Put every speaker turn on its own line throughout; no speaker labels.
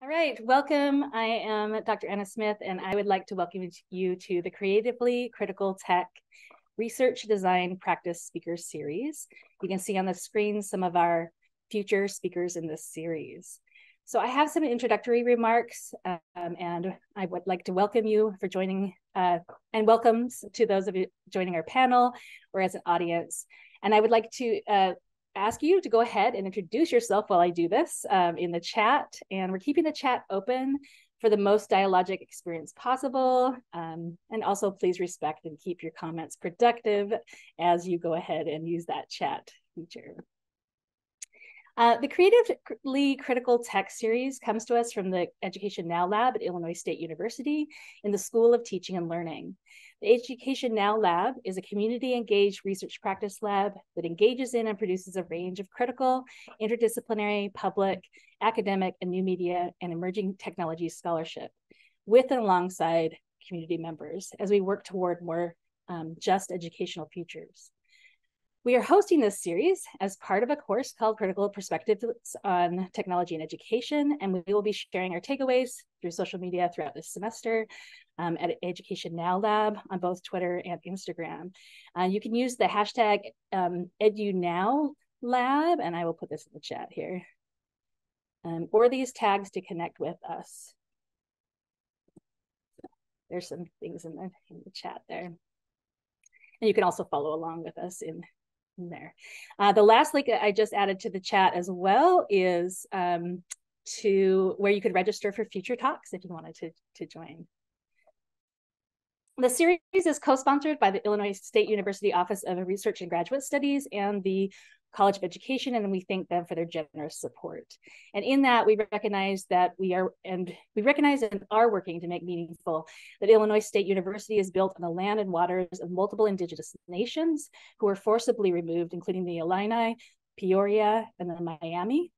All right, welcome. I am Dr. Anna Smith, and I would like to welcome you to the Creatively Critical Tech Research Design Practice Speakers Series. You can see on the screen some of our future speakers in this series. So I have some introductory remarks, um, and I would like to welcome you for joining, uh, and welcomes to those of you joining our panel or as an audience. And I would like to uh, ask you to go ahead and introduce yourself while I do this um, in the chat. And we're keeping the chat open for the most dialogic experience possible. Um, and also please respect and keep your comments productive as you go ahead and use that chat feature. Uh, the Creatively Critical Tech series comes to us from the Education Now Lab at Illinois State University in the School of Teaching and Learning. The Education Now Lab is a community engaged research practice lab that engages in and produces a range of critical, interdisciplinary, public, academic, and new media and emerging technology scholarship with and alongside community members as we work toward more um, just educational futures. We are hosting this series as part of a course called Critical Perspectives on Technology and Education, and we will be sharing our takeaways through social media throughout this semester um, at Education Now Lab on both Twitter and Instagram. Uh, you can use the hashtag um, EduNowLab, and I will put this in the chat here, um, or these tags to connect with us. There's some things in the, in the chat there. And you can also follow along with us in there. Uh, the last link I just added to the chat as well is um, to where you could register for future talks if you wanted to, to join. The series is co-sponsored by the Illinois State University Office of Research and Graduate Studies and the College of Education, and we thank them for their generous support. And in that, we recognize that we are, and we recognize and are working to make meaningful that Illinois State University is built on the land and waters of multiple indigenous nations who were forcibly removed, including the Illini, Peoria, and the Miami.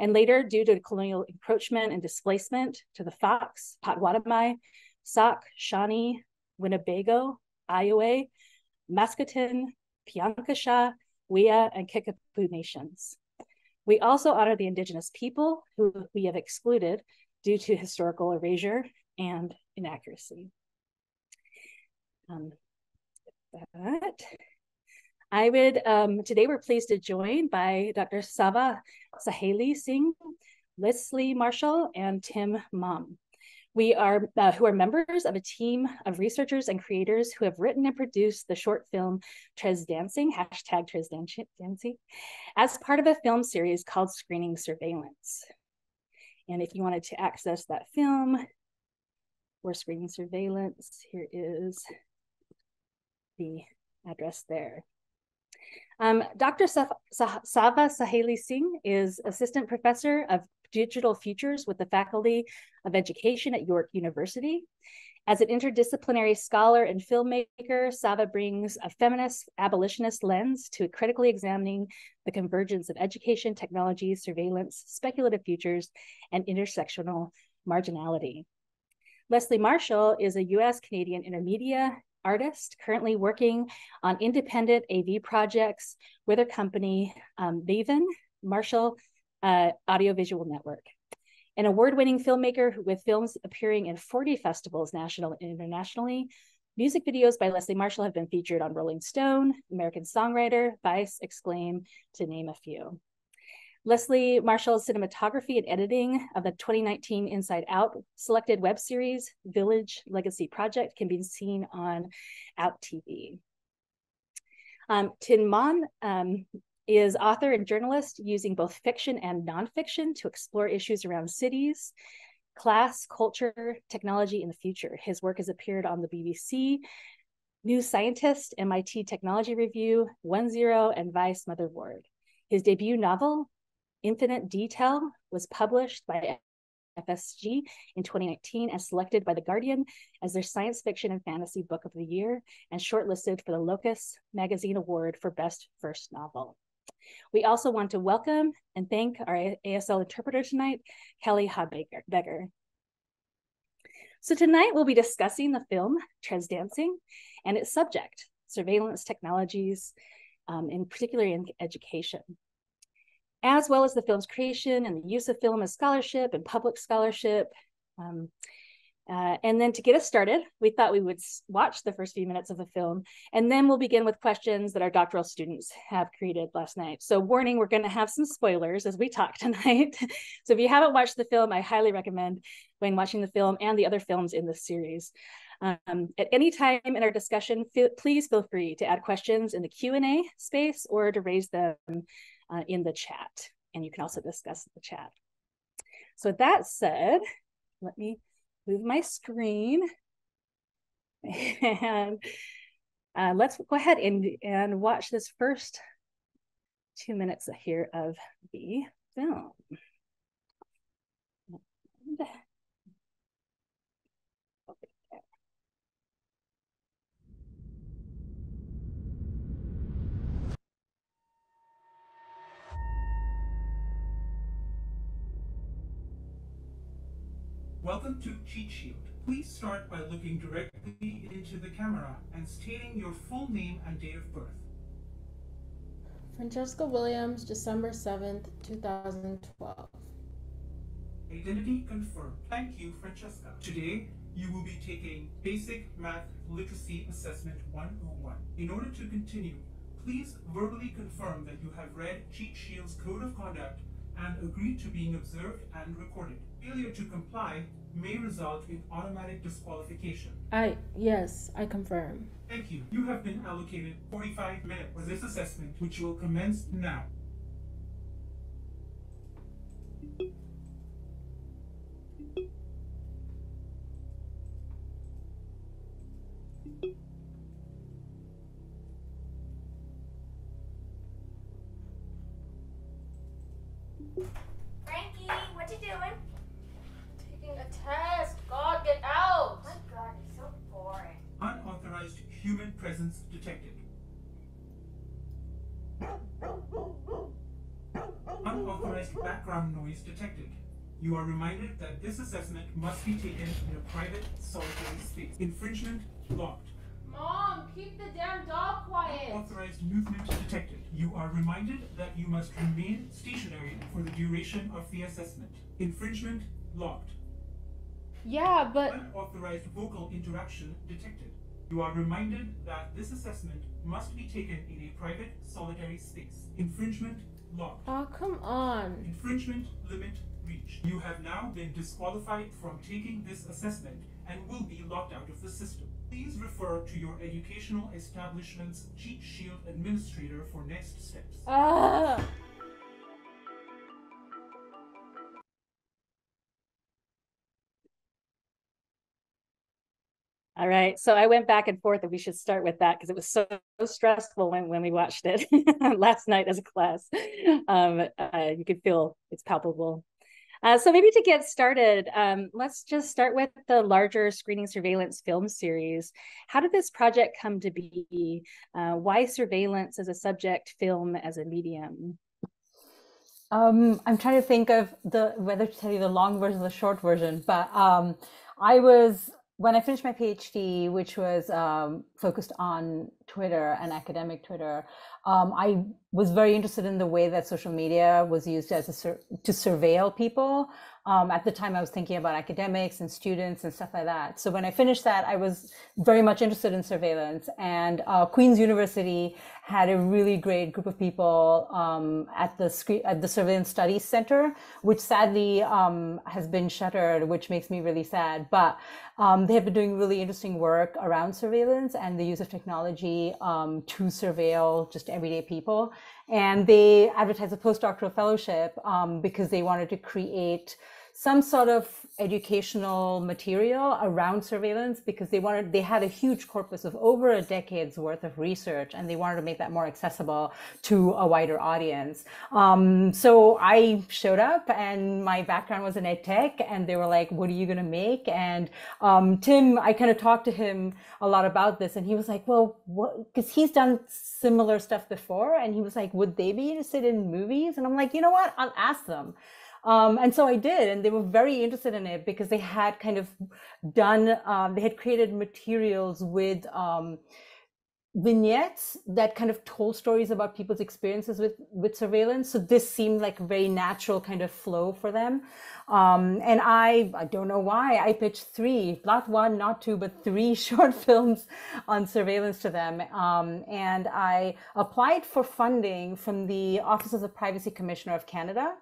And later, due to colonial encroachment and displacement to the Fox, Potawatomi, Sauk, Shawnee, Winnebago, Iowa, Mascouten, Piankashaw, Wea, and Kickapoo nations. We also honor the indigenous people who we have excluded due to historical erasure and inaccuracy. Um, that, I would, um, today we're pleased to join by Dr. Sava Saheli Singh, Lesley Marshall, and Tim Maughan. We are, uh, who are members of a team of researchers and creators who have written and produced the short film Tres Dancing, hashtag Tres Dancing, as part of a film series called Screening Surveillance. And if you wanted to access that film or Screening Surveillance, here is the address there. Um, Dr. Sava Saheli Singh is assistant professor of digital futures with the Faculty of Education at York University. As an interdisciplinary scholar and filmmaker, Sava brings a feminist abolitionist lens to critically examining the convergence of education, technology, surveillance, speculative futures, and intersectional marginality. Lesley Marshall is a US Canadian intermedia artist currently working on independent AV projects with her company, um, Maven Marshall uh, Audiovisual Network. An award-winning filmmaker with films appearing in 40 festivals national and internationally, music videos by Lesley Marshall have been featured on Rolling Stone, American Songwriter, Vice, Exclaim, to name a few. Lesley Marshall's cinematography and editing of the 2019 Inside Out selected web series Village Legacy Project can be seen on Out TV. Um, Tim Maughan um, is author and journalist using both fiction and nonfiction to explore issues around cities, class, culture, technology, and the future. His work has appeared on the BBC, New Scientist, MIT Technology Review, One Zero, and Vice Motherboard. His debut novel, Infinite Detail, was published by FSG in 2019 and selected by The Guardian as their science fiction and fantasy book of the year and shortlisted for the Locus Magazine Award for Best First Novel. We also want to welcome and thank our ASL interpreter tonight, Kelly Hodbecker. So tonight we'll be discussing the film Tres Dancing and its subject, surveillance technologies, um, in particular in education. as well as the film's creation and the use of film as scholarship and public scholarship. Um, uh, and then to get us started, we thought we would watch the first few minutes of the film, and then we'll begin with questions that our doctoral students have created last night. So warning, we're gonna have some spoilers as we talk tonight. so if you haven't watched the film, I highly recommend when watching the film and the other films in this series. Um, at any time in our discussion, feel, please feel free to add questions in the Q&A space or to raise them uh, in the chat. And you can also discuss the chat. So that said, let me move my screen. And uh, let's go ahead and, and watch this first two minutes here of the film.
Welcome to Cheat Shield. Please start by looking directly into the camera and stating your full name and date of birth.
Francesca Williams, December 7th, 2012.
Identity confirmed. Thank you, Francesca. Today, you will be taking Basic Math Literacy Assessment 101. In order to continue, please verbally confirm that you have read Cheat Shield's Code of Conduct and agree to being observed and recorded. Failure to comply may result in automatic disqualification.
I, yes, I confirm.
Thank you. You have been allocated 45 minutes for this assessment, which will commence now.
You
are reminded that this assessment must be taken in a private, solitary space. Infringement locked.
Mom, keep the damn dog quiet.
Unauthorized movement detected. You are reminded that you must remain stationary for the duration of the assessment. Infringement locked.
Yeah, but
Unauthorized vocal interaction detected. You are reminded that this assessment must be taken in a private, solitary space. Infringement locked.
oh come on.
Infringement limit You have now been disqualified from taking this assessment and will be locked out of the system. Please refer to your educational establishment's cheat shield administrator for next steps.
Ah.
All right. So I went back and forth that we should start with that because it was so, so, stressful when, when we watched it last night as a class. Um, uh, you could feel it's palpable. Uh, so maybe to get started, um, let's just start with the larger screening surveillance film series. How did this project come to be? Uh, why surveillance as a subject, film as a medium?
Um, I'm trying to think of the whether to tell you the long version or the short version, but um, I was when I finished my PhD, which was um, focused on Twitter and academic Twitter, um, I was very interested in the way that social media was used as sur- to surveil people. Um, at the time, I was thinking about academics and students and stuff like that. So when I finished that, I was very much interested in surveillance. And uh, Queen's University had a really great group of people um, at the screen, at the Surveillance Studies Center, which sadly um, has been shuttered, which makes me really sad. But um, they have been doing really interesting work around surveillance and the use of technology um, to surveil just everyday people. And they advertised a postdoctoral fellowship um, because they wanted to create some sort of educational material around surveillance because they wanted they had a huge corpus of over a decade's worth of research and they wanted to make that more accessible to a wider audience. Um, so i showed up and my background was in ed tech and they were like what are you going to make? And um, tim i kind of talked to him a lot about this and he was like well what because he's done similar stuff before and he was like would they be interested in movies? And i'm like you know what? I'll ask them um, and so I did, and they were very interested in it because they had kind of done, um, they had created materials with um, vignettes that kind of told stories about people's experiences with with surveillance. So this seemed like a very natural kind of flow for them. Um, and i i don't know why i pitched three not one not two but three short films on surveillance to them. Um, and i applied for funding from the office of the privacy commissioner of canada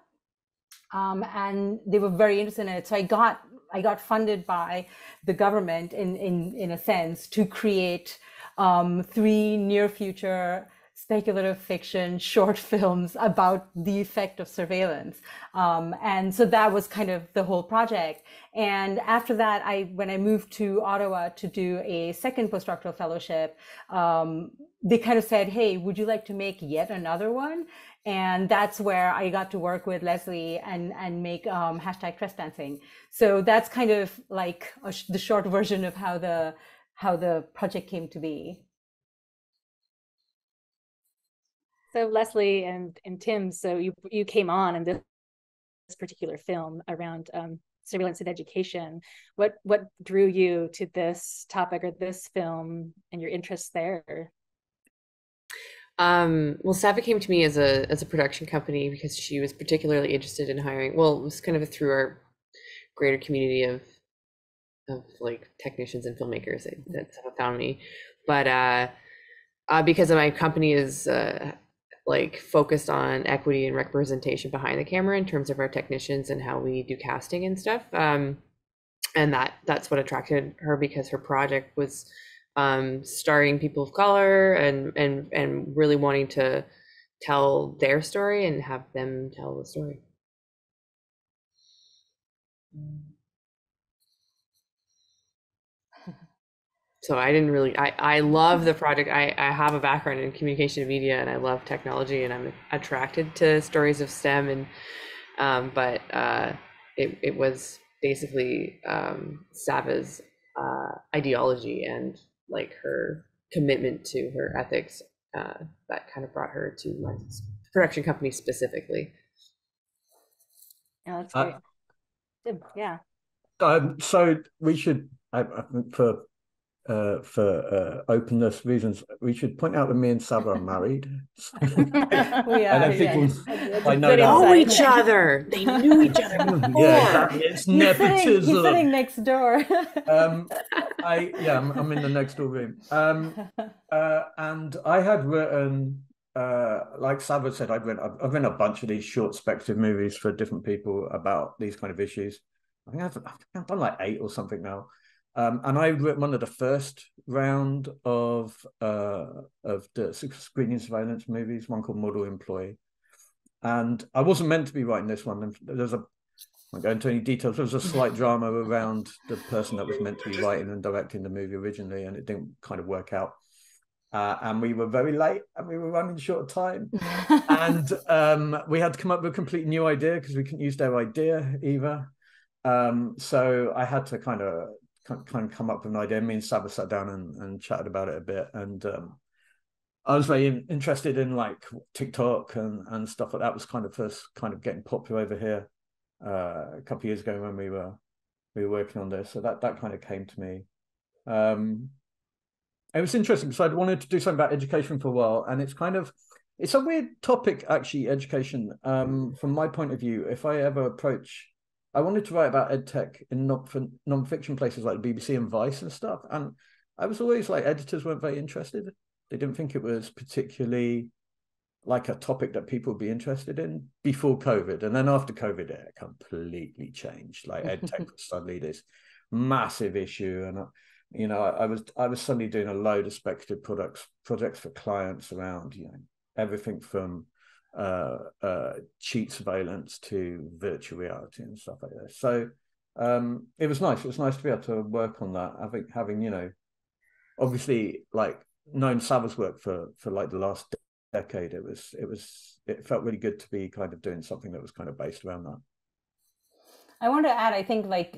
um, and they were very interested in it. So i got i got funded by the government in in in a sense to create um, three near future speculative fiction short films about the effect of surveillance. Um, and so that was kind of the whole project. And after that, I, when I moved to Ottawa to do a second postdoctoral fellowship, um, they kind of said, Hey, would you like to make yet another one? And that's where I got to work with Lesley and, and make um, hashtag Tres Dancing. So that's kind of like sh- the short version of how the, how the project came to be.
So Lesley and and Tim, so you you came on in this, this particular film around um, surveillance and education. What what drew you to this topic or this film and your interest there?
Um, well, Sava came to me as a as a production company because she was particularly interested in hiring. Well, it was kind of through our greater community of of like technicians and filmmakers that, that found me. But uh, uh, because of my company is uh, like focused on equity and representation behind the camera in terms of our technicians and how we do casting and stuff. Um, and that that's what attracted her because her project was um, starring people of color and and and really wanting to tell their story and have them tell the story. So I didn't really I, I love the project. I, I have a background in communication and media and I love technology and I'm attracted to stories of STEM and um, but uh, it, it was basically um, Sava's uh, ideology and like her commitment to her ethics uh, that kind of brought her to my production company specifically.
Yeah, that's great. yeah.
Um, so we should, I, I for uh, for uh, openness reasons, we should point out that me and Sava are married.
we are,
I don't think
yes.
we'll, I know that.
know each other. They knew each other before.
yeah, exactly. It's
He's sitting, he's
nepotism.
sitting next door.
um, I yeah, I'm, I'm in the next door room. Um, uh, and I had written, uh, like Sava said, I'd written, I've, I've written a bunch of these short speculative movies for different people about these kind of issues. I think I've, I've done like eight or something now. Um, and I wrote one of the first round of uh, of the screening surveillance movies, one called Model Employee. And I wasn't meant to be writing this one. There's a I won't go into any details. There was a slight drama around the person that was meant to be writing and directing the movie originally, and it didn't kind of work out. Uh, and we were very late, and we were running short of time, and um, we had to come up with a completely new idea because we couldn't use their idea either. Um, so I had to kind of kind of come up with an idea. Me and Sava sat down and, and chatted about it a bit, and um, I was very in, interested in like TikTok and and stuff like that. Was kind of first kind of getting popular over here uh, a couple of years ago when we were we were working on this. So that that kind of came to me. Um, it was interesting because I'd wanted to do something about education for a while, and it's kind of it's a weird topic actually, education. Um, from my point of view, if I ever approach I wanted to write about edtech in non non-fiction places like the BBC and Vice and stuff. And I was always like, editors weren't very interested. They didn't think it was particularly like a topic that people would be interested in before COVID. And then after COVID, it completely changed. Like edtech was suddenly this massive issue. And, you know, I, I was I was suddenly doing a load of speculative products projects for clients around, you know, everything from uh, uh, cheat surveillance to virtual reality and stuff like that. So um, it was nice. It was nice to be able to work on that. I think having you know, obviously like known Sava's work for for like the last decade. It was it was it felt really good to be kind of doing something that was kind of based around that.
I want to add, I think like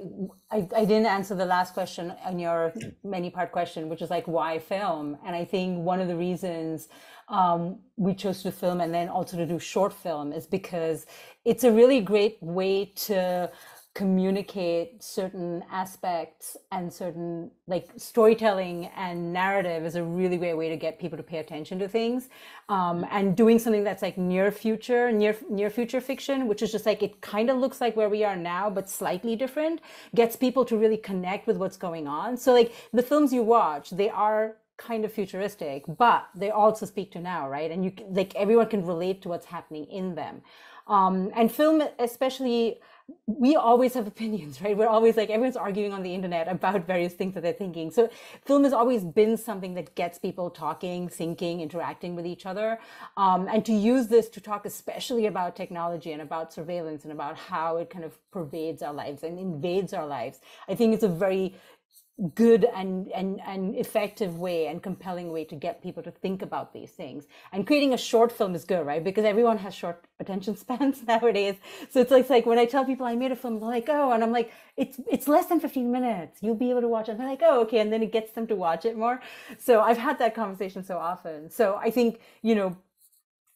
I, I didn't answer the last question on your many part question, which is like why film? And I think one of the reasons um, we chose to film and then also to do short film is because it's a really great way to communicate certain aspects and certain like storytelling and narrative is a really great way to get people to pay attention to things. Um, and doing something that's like near future near near future fiction which is just like it kind of looks like where we are now but slightly different gets people to really connect with what's going on. So like the films you watch they are kind of futuristic but they also speak to now right? And you like everyone can relate to what's happening in them. Um, and film especially we always have opinions, right? We're always like everyone's arguing on the internet about various things that they're thinking. So film has always been something that gets people talking, thinking, interacting with each other. Um, and to use this to talk especially about technology and about surveillance and about how it kind of pervades our lives and invades our lives, I think it's a very good and, and, and effective way and compelling way to get people to think about these things. And creating a short film is good, right? Because everyone has short attention spans nowadays. So it's like, it's like when I tell people I made a film, they're like, oh, and I'm like, it's it's less than 15 minutes. You'll be able to watch it. And they're like, oh, okay. And then it gets them to watch it more. So I've had that conversation so often. So I think, you know,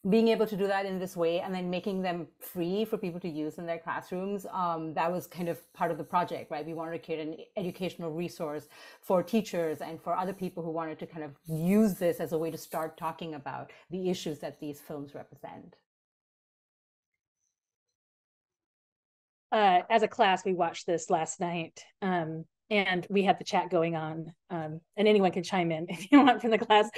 being able to do that in this way and then making them free for people to use in their classrooms um, that was kind of part of the project right? We wanted to create an educational resource for teachers and for other people who wanted to kind of use this as a way to start talking about the issues that these films represent.
Uh, as a class we watched this last night um, and we had the chat going on um, and anyone can chime in if you want from the class.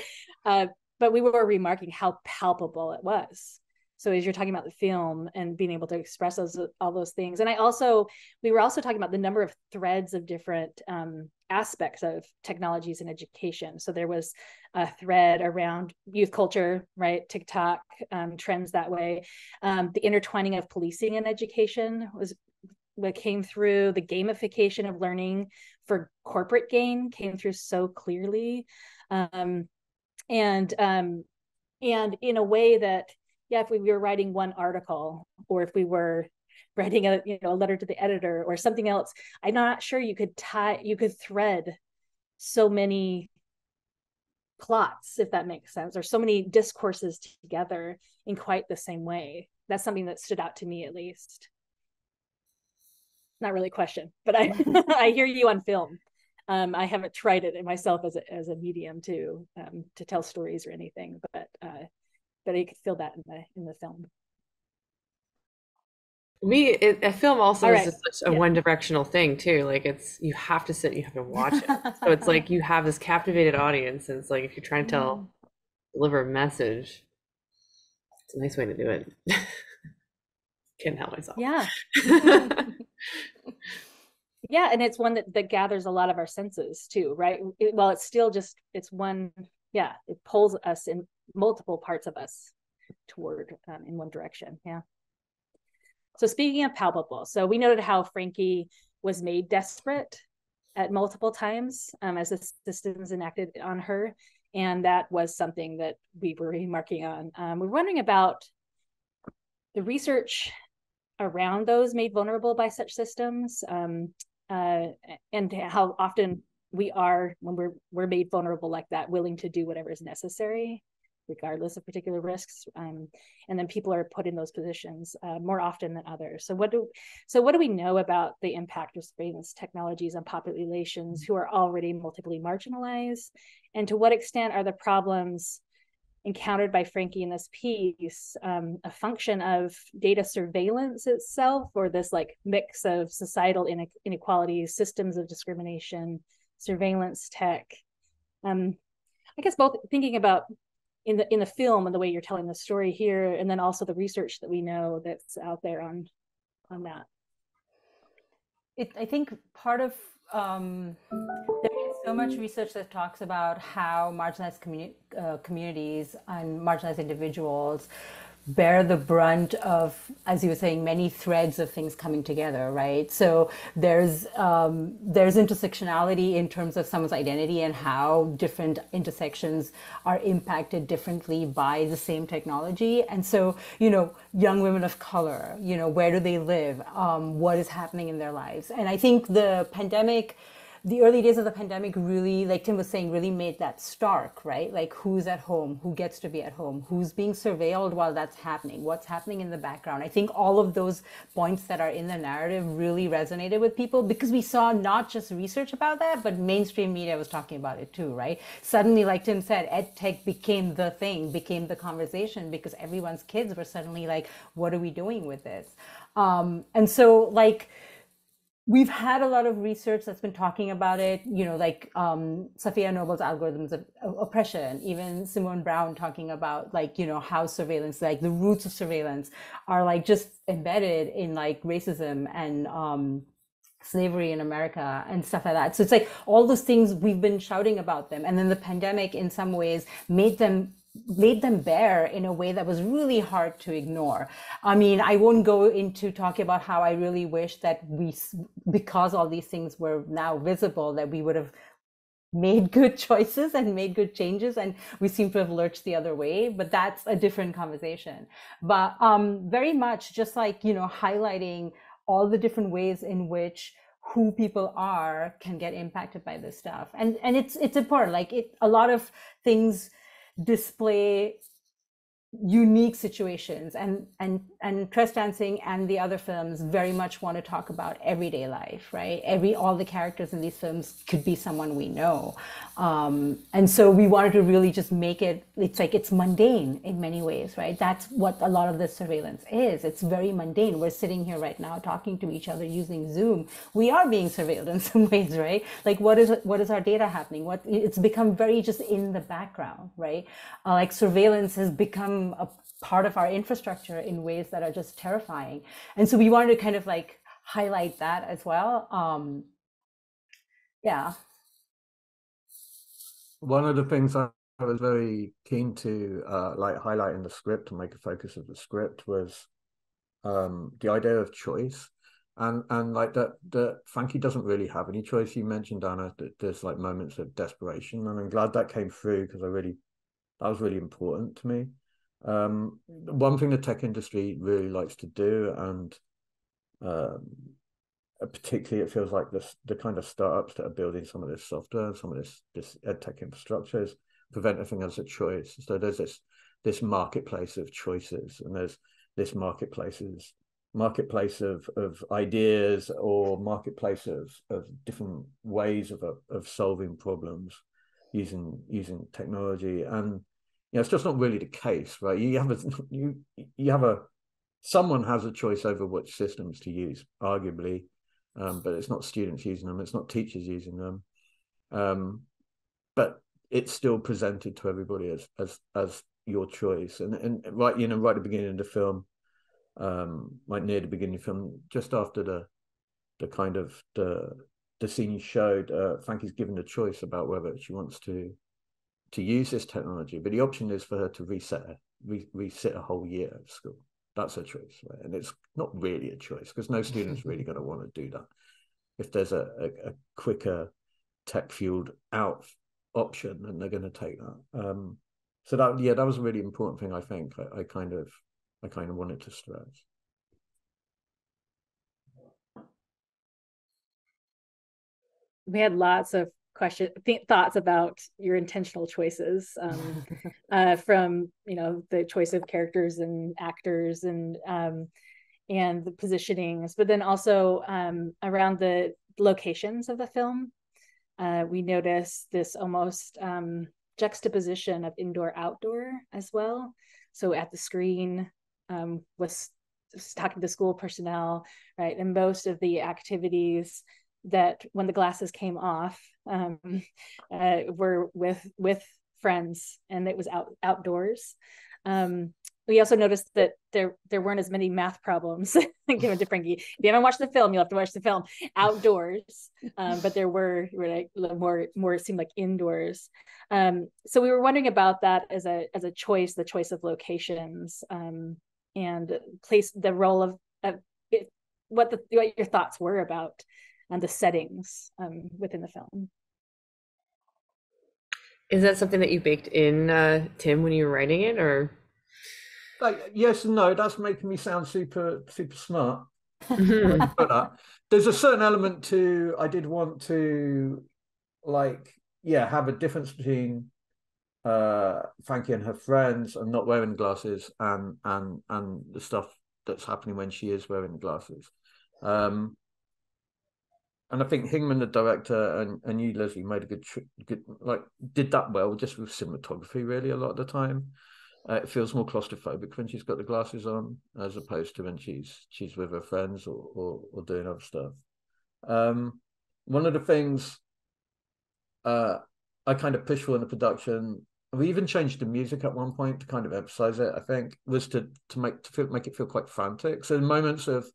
Uh, but we were remarking how palpable it was. So as you're talking about the film and being able to express those all those things and i also we were also talking about the number of threads of different um, aspects of technologies and education. So there was a thread around youth culture right? Tiktok um, trends that way. Um, the intertwining of policing and education was what came through the gamification of learning for corporate gain came through so clearly. Um, and um and in a way that yeah if we were writing one article or if we were writing a you know a letter to the editor or something else i'm not sure you could tie you could thread so many plots if that makes sense or so many discourses together in quite the same way. That's something that stood out to me at least. Not really a question but i i hear you on film um, I haven't tried it myself as a as a medium to um, to tell stories or anything, but uh, but I could feel that in the in the film.
Me, it, a film also is such a
Yeah.
one directional thing too. Like it's you have to sit, you have to watch it. so it's like you have this captivated audience, and it's like if you're trying to tell, deliver a message, it's a nice way to do it. Can't help myself.
Yeah, yeah, and it's one that that gathers a lot of our senses too, right? It, well, it's still just it's one. Yeah, it pulls us in multiple parts of us toward um, in one direction. Yeah. So speaking of palpable, so we noted how Frankie was made desperate at multiple times um, as the systems enacted on her, and that was something that we were remarking on. Um, we're wondering about the research around those made vulnerable by such systems, um, uh, and how often we are when we're we're made vulnerable like that, willing to do whatever is necessary regardless of particular risks um, and then people are put in those positions uh, more often than others. So what do so what do we know about the impact of surveillance technologies on populations who are already multiply marginalized? And to what extent are the problems encountered by frankie in this piece um, a function of data surveillance itself or this like mix of societal inequalities systems of discrimination surveillance tech. Um, i guess both thinking about in the in the film and the way you're telling the story here and then also the research that we know that's out there on on that.
It, I think part of um, there so much research that talks about how marginalized communi- uh, communities and marginalized individuals bear the brunt of, as you were saying, many threads of things coming together, right? So there's um, there's intersectionality in terms of someone's identity and how different intersections are impacted differently by the same technology. And so, you know, young women of color, you know, where do they live? Um, what is happening in their lives? And I think the pandemic the early days of the pandemic really, like Tim was saying, really made that stark, right? Like who's at home, who gets to be at home, who's being surveilled while that's happening, what's happening in the background. I think all of those points that are in the narrative really resonated with people because we saw not just research about that, but mainstream media was talking about it too, right? Suddenly, like Tim said, ed tech became the thing, became the conversation because everyone's kids were suddenly like, what are we doing with this? Um, and so, like, we've had a lot of research that's been talking about it, you know, like um, Safiya Noble's algorithms of, of, oppression, even Simone Browne talking about like, you know, how surveillance, like the roots of surveillance are like just embedded in like racism and um, slavery in America and stuff like that. So it's like all those things we've been shouting about them. And then the pandemic in some ways made them laid them bare in a way that was really hard to ignore. I mean, I won't go into talking about how I really wish that we, because all these things were now visible, that we would have made good choices and made good changes and we seem to have lurched the other way but that's a different conversation but um very much just like you know highlighting all the different ways in which who people are can get impacted by this stuff and and it's it's important like it a lot of things display unique situations and and and Tres Dancing and the other films very much want to talk about everyday life right? Every all the characters in these films could be someone we know. Um, and so we wanted to really just make it it's like it's mundane in many ways right? That's what a lot of this surveillance is. It's very mundane. We're sitting here right now talking to each other using zoom. We are being surveilled in some ways right? Like what is what is our data happening? What it's become very just in the background right? Uh, like surveillance has become a part of our infrastructure in ways that are just terrifying. And so we wanted to kind of like highlight that as well. Um, yeah.
One of the things I was very keen to uh, like highlight in the script and make a focus of the script was um, the idea of choice. And and like that that Frankie doesn't really have any choice. You mentioned Anna that there's like moments of desperation, and I'm glad that came through because I really that was really important to me. Um, one thing the tech industry really likes to do, and um, particularly it feels like this, the kind of startups that are building some of this software and some of this this ed tech prevent everything as a choice. So there's this this marketplace of choices, and there's this marketplaces marketplace of of ideas or marketplace of of different ways of of solving problems using using technology and know, it's just not really the case, right? You have a you you have a someone has a choice over which systems to use, arguably, um, but it's not students using them, it's not teachers using them, um, but it's still presented to everybody as as as your choice. And and right, you know, right at the beginning of the film, um, right near the beginning of the film, just after the the kind of the the scene you showed, uh, Frankie's given a choice about whether she wants to to use this technology, but the option is for her to reset re- reset a whole year of school. That's a choice, right? and it's not really a choice because no student's really going to want to do that. If there's a, a, a quicker tech fueled out option, then they're going to take that. Um, so that yeah, that was a really important thing. I think I, I kind of I kind of wanted to stress.
we had lots of question th- thoughts about your intentional choices um, uh, from you know the choice of characters and actors and um, and the positionings but then also um, around the locations of the film. Uh, we noticed this almost um, juxtaposition of indoor outdoor as well. So at the screen um, was talking to school personnel right and most of the activities that when the glasses came off um, uh, were with with friends and it was out outdoors um, we also noticed that there there weren't as many math problems given to Frankie. If you haven't watched the film, you'll have to watch the film outdoors. Um, but there were more more seemed like indoors. Um, so we were wondering about that as a as a choice, the choice of locations um, and place the role of, of it, what the what your thoughts were about and the settings um, within the film.
Is that something that you baked in, uh, Tim, when you were writing it, or?
Like yes and no. That's making me sound super super smart.
Mhm.
But, uh, there's a certain element to I did want to like yeah have a difference between uh Frankie and her friends and not wearing glasses and and and the stuff that's happening when she is wearing glasses. Um and I think Hingman, the director, and, and you, Lesley, made a good, good like did that well, just with cinematography. Really, a lot of the time, uh, it feels more claustrophobic when she's got the glasses on, as opposed to when she's she's with her friends or or, or doing other stuff. Um, one of the things uh, I kind of pushed for in the production, we even changed the music at one point to kind of emphasize it. I think was to to make to feel, make it feel quite frantic. So moments of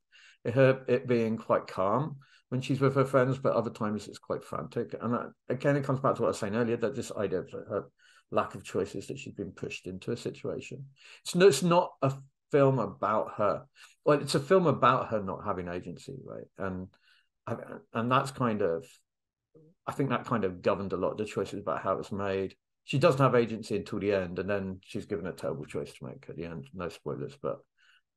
her it being quite calm when she's with her friends, but other times it's quite frantic. And that, again, it comes back to what I was saying earlier that this idea of her lack of choices that she's been pushed into a situation. It's no, it's not a film about her. Well, it's a film about her not having agency, right? And and that's kind of, I think that kind of governed a lot of the choices about how it's made. She doesn't have agency until the end, and then she's given a terrible choice to make at the end. No spoilers, but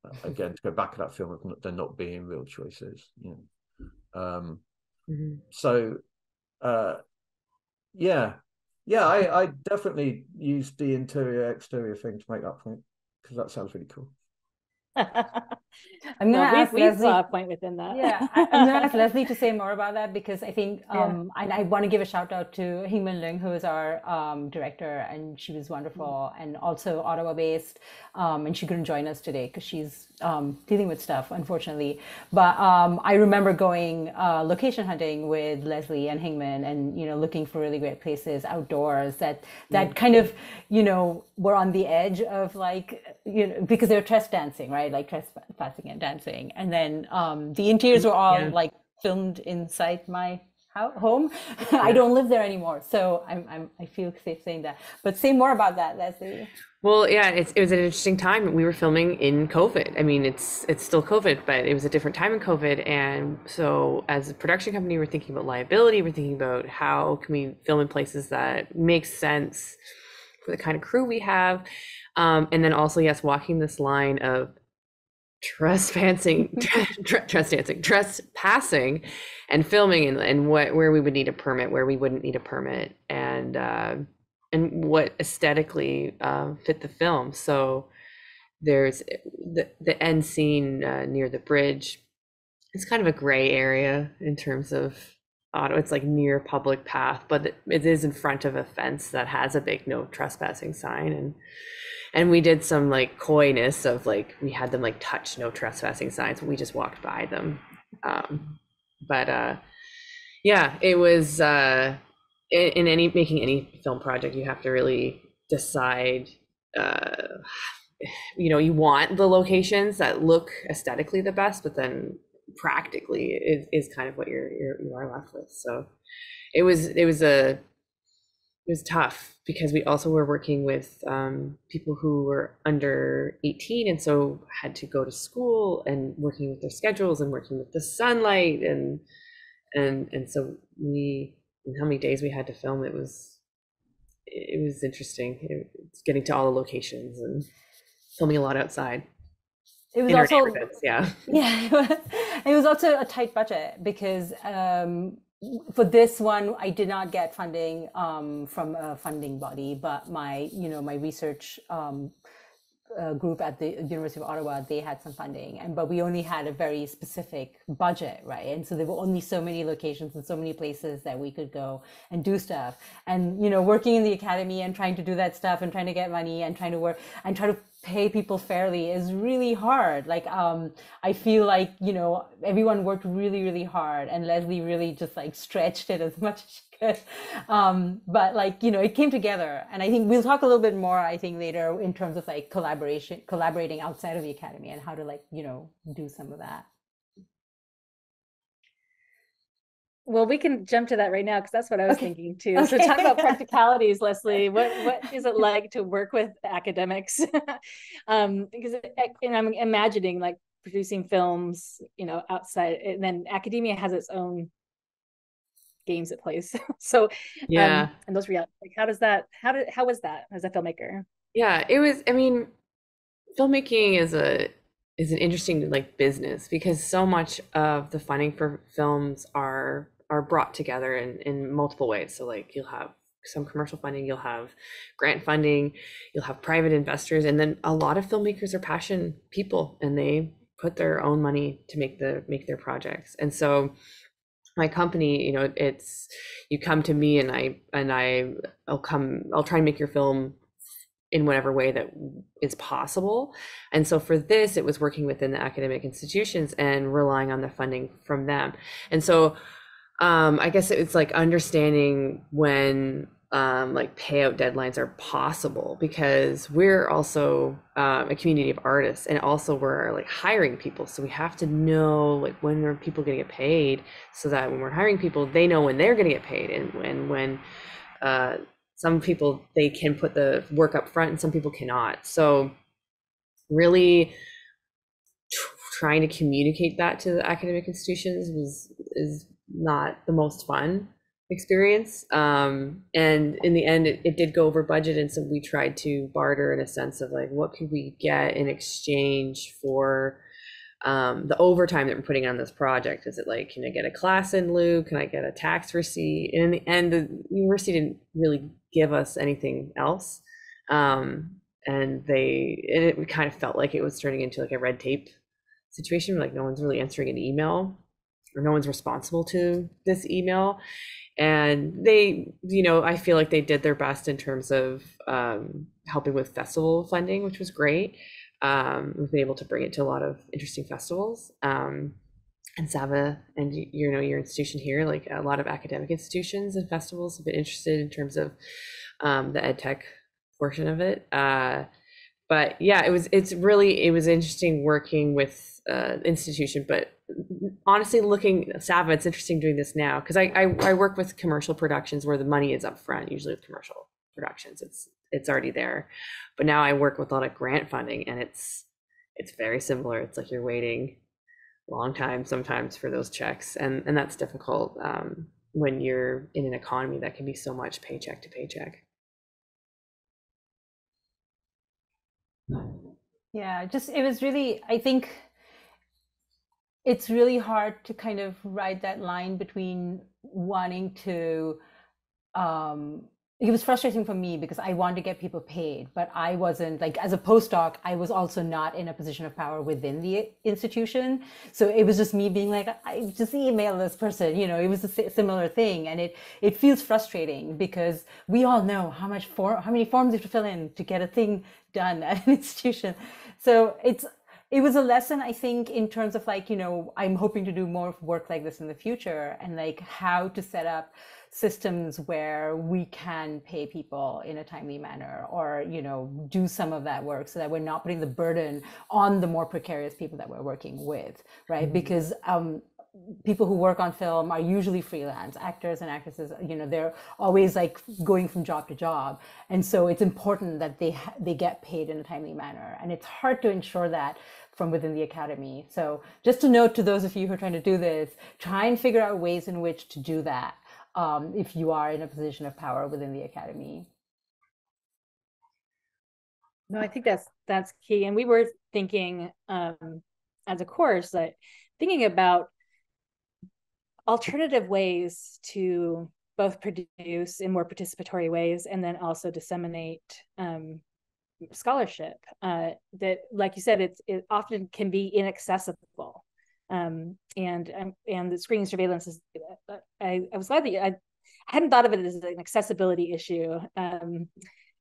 uh, again, to go back to that film of not, there not being real choices. You know. Um,
Mhm.
so, uh, yeah, yeah, I, I definitely use the interior exterior thing to make that point because that sounds really cool.
I'm gonna
Well,
ask
we
Lesley.
saw a point within that.
Yeah, I, I'm gonna ask Lesley to say more about that because I think um and I want to give a shout out to Hingman Ling, who is our um director, and she was wonderful and also Ottawa based. Um, and she couldn't join us today because she's um dealing with stuff, unfortunately. But um I remember going uh location hunting with Lesley and Hingman and you know looking for really great places outdoors that that kind of you know were on the edge of like you know because they were trespassing dancing, right? Like and dancing. And then um, the interiors were all
Yeah.
like filmed inside my home. I don't live there anymore, so I'm, I'm I feel safe saying that. But say more about that, Lesley.
Well, yeah, it's, it was an interesting time. We were filming in COVID. I mean, it's it's still COVID, but it was a different time in COVID. And so, as a production company, we're thinking about liability. We're thinking about how can we film in places that make sense for the kind of crew we have, um, and then also, yes, walking this line of trespassing, tre- trespassing, trespassing, and filming, and, and what where we would need a permit, where we wouldn't need a permit, and uh, and what aesthetically uh, fit the film. So there's the the end scene uh, near the bridge. It's kind of a gray area in terms of auto. It's like near public path, but it- is in front of a fence that has a big no trespassing sign and and we did some like coyness of like we had them like touch no trespassing signs we just walked by them um but uh yeah it was uh in, in any making any film project you have to really decide uh you know you want the locations that look aesthetically the best but then practically is, is kind of what you're, you're you are left with. So it was it was a it was tough because we also were working with um, people who were under 18 and so had to go to school and working with their schedules and working with the sunlight and and and so we and how many days we had to film it was it was interesting. It, it's getting to all the locations and filming a lot outside
It was also
yeah
yeah, it was, it was also a tight budget because um, for this one I did not get funding um, from a funding body, but my you know my research um, uh, group at the University of Ottawa they had some funding, and but we only had a very specific budget, right? And so there were only so many locations and so many places that we could go and do stuff. And you know, working in the academy and trying to do that stuff and trying to get money and trying to work and try to pay people fairly is really hard. Like, um, I feel like, you know, everyone worked really, really hard and Lesley really just like stretched it as much as she could. Um, but like, you know, it came together. And I think we'll talk a little bit more, I think later in terms of like collaboration, collaborating outside of the academy and how to like, you know, do some of that.
Well, we can jump to that right now because that's what I was
Okay.
thinking too. So talk about practicalities, Lesley. What what is it like to work with academics? um, because and I'm imagining like producing films, you know, outside, and then academia has its own games it plays. so
yeah
um, and those reality, like how does that? How did how was that as a filmmaker?
Yeah, it was. I mean, filmmaking is a is an interesting like business because so much of the funding for films are are brought together in in multiple ways. So like you'll have some commercial funding, you'll have grant funding, you'll have private investors, and then a lot of filmmakers are passion people and they put their own money to make the make their projects. And so my company, you know, it's you come to me and I and I I'll come I'll try and make your film in whatever way that is possible. And so for this, it was working within the academic institutions and relying on the funding from them. And so um, I guess it's like understanding when um, like payout deadlines are possible because we're also um, a community of artists and also we're like hiring people. So we have to know like when are people going to get paid so that when we're hiring people they know when they're going to get paid and when when uh, some people they can put the work up front and some people cannot. So really trying to communicate that to the academic institutions was is not the most fun experience um, and in the end it, it did go over budget and so we tried to barter in a sense of like what could we get in exchange for um, the overtime that we're putting on this project? Is it like can i get a class in lieu? Can i get a tax receipt? And in the end the university didn't really give us anything else um, and they it, it kind of felt like it was turning into like a red tape situation like no one's really answering an email or no one's responsible to this email. And they you know i feel like they did their best in terms of um, helping with festival funding which was great. Um, we've been able to bring it to a lot of interesting festivals. Um, and sava and you know your institution here like a lot of academic institutions and festivals have been interested in terms of um, the ed tech portion of it. Uh, but yeah it was it's really it was interesting working with uh, institution but honestly looking Sava, it's interesting doing this now because I, I, I work with commercial productions where the money is up front. Usually with commercial productions, it's it's already there. But now I work with a lot of grant funding, and it's it's very similar. It's like you're waiting a long time sometimes for those checks, and and that's difficult um, when you're in an economy that can be so much paycheck to paycheck.
Yeah, just it was really I think it's really hard to kind of ride that line between wanting to um it was frustrating for me because I wanted to get people paid, but I wasn't like as a postdoc, I was also not in a position of power within the institution. So it was just me being like, I just email this person, you know, it was a similar thing. And it, it feels frustrating because we all know how much form, how many forms you have to fill in to get a thing done at an institution. So it's, it was a lesson i think in terms of like you know i'm hoping to do more work like this in the future and like how to set up systems where we can pay people in a timely manner or you know do some of that work so that we're not putting the burden on the more precarious people that we're working with right? Mm-hmm. because um, people who work on film are usually freelance actors and actresses you know they're always like going from job to job. And so it's important that they ha- they get paid in a timely manner. And it's hard to ensure that from within the academy. So just a note to those of you who are trying to do this try and figure out ways in which to do that um, if you are in a position of power within the academy?
No i think that's that's key and we were thinking um, as a course that thinking about alternative ways to both produce in more participatory ways and then also disseminate um, scholarship uh, that like you said it's it often can be inaccessible um, and um, and the screening surveillance is uh, I, I was glad that you, I hadn't thought of it as an accessibility issue um,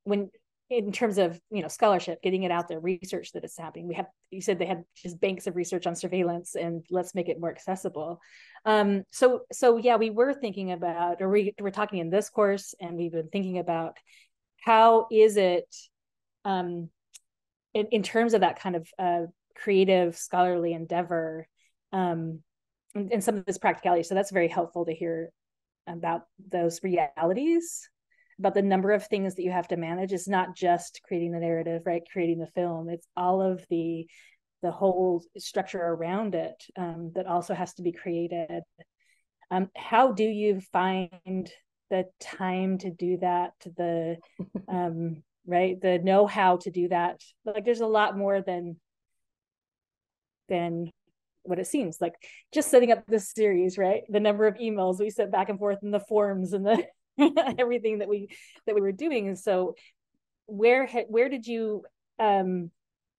when in terms of you know scholarship getting it out there research that is happening. We have you said they had just banks of research on surveillance and let's make it more accessible. Um, so so yeah we were thinking about or we, we're talking in this course and we've been thinking about how is it um, in, in terms of that kind of uh, creative scholarly endeavor um, and, and some of this practicality. So that's very helpful to hear about those realities about the number of things that you have to manage. It's not just creating the narrative right? Creating the film. It's all of the the whole structure around it um, that also has to be created. Um, how do you find the time to do that the um, right? The know how to do that. Like there's a lot more than than what it seems like. Just setting up this series right? The number of emails we sent back and forth in the forms and the everything that we that we were doing. And so where where did you um